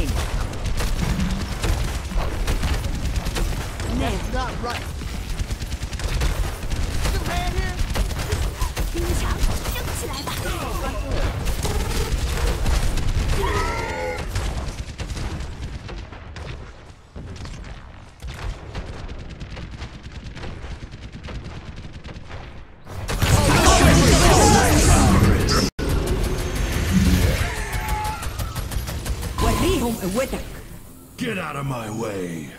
Name. That's not right. Home. Get out of my way.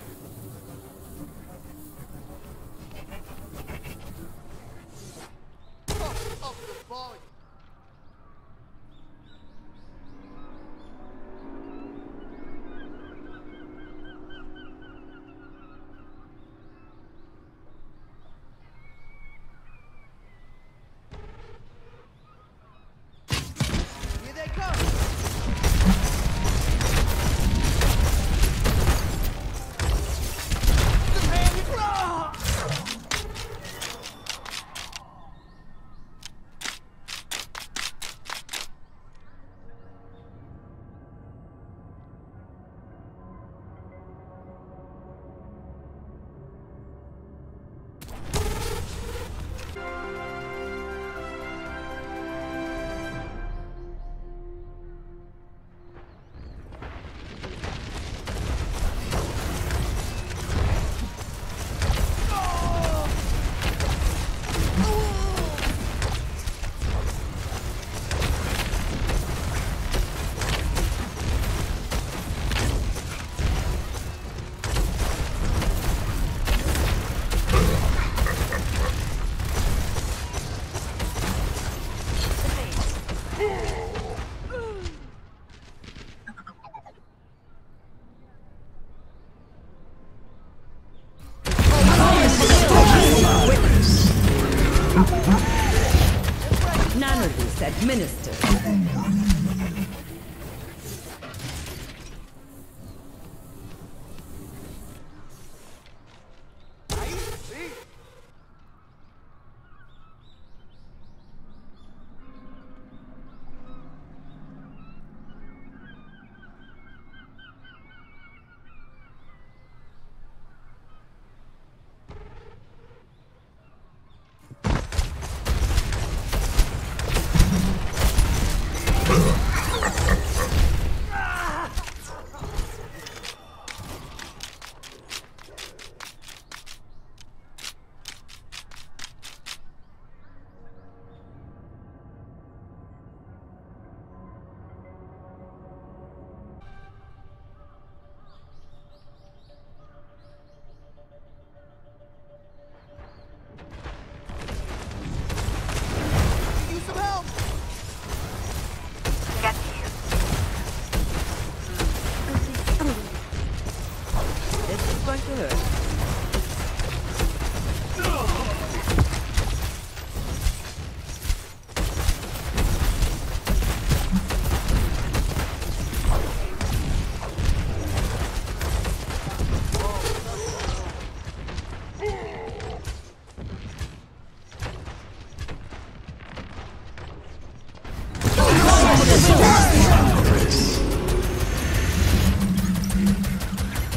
Nanodis administered.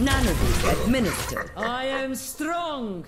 Nanodis administered. I am strong.